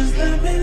Just let me